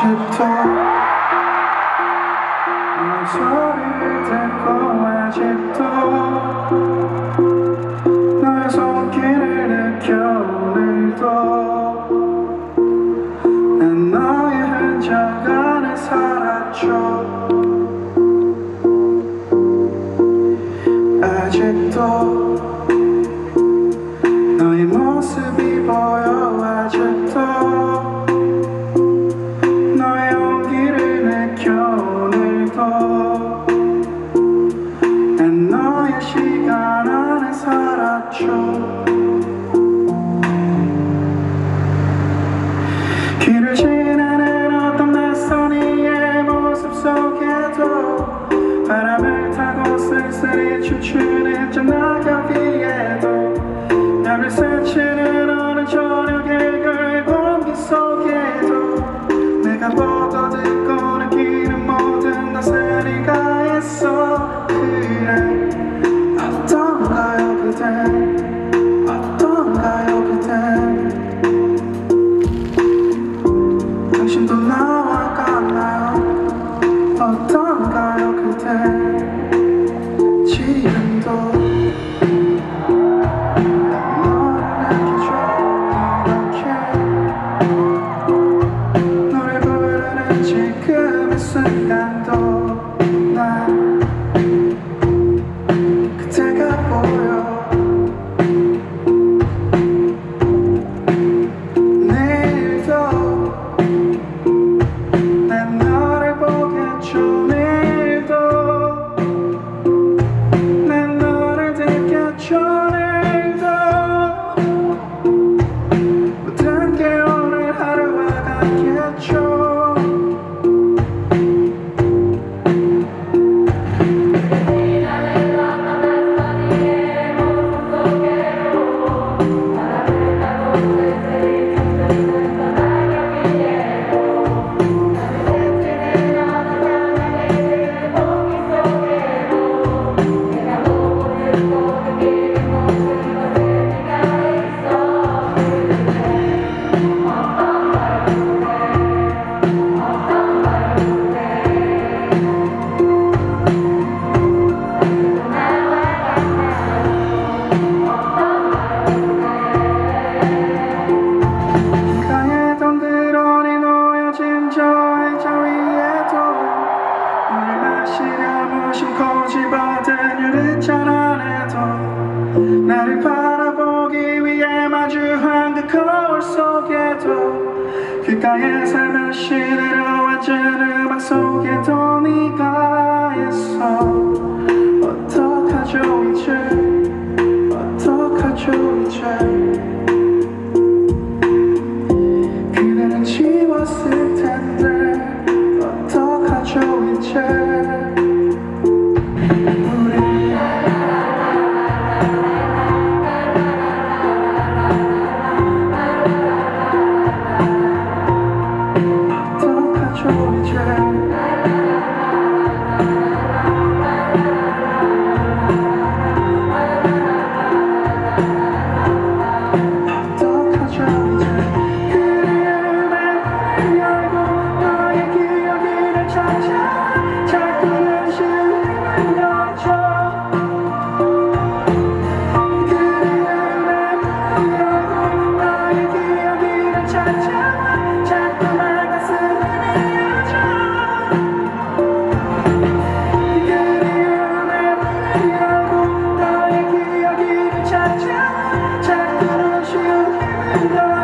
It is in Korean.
아직도 내 소리를 길을 지나는 어떤 낯선 이의 모습 속에도 바람을 타고 쓸쓸히 춤추는 저 낙엽 위에도 나를 스치는 어느 저녁의 그 공기 속에도 내가 보 무심코 집어든 유리잔 안에도 나를 바라보기 위해 마주한 그 거울 속에도 귓가에 살며시 내려앉은 음악 속에도 네가 있어 어떡하죠 이제 어떡하죠 이제 不明确 감사합니다.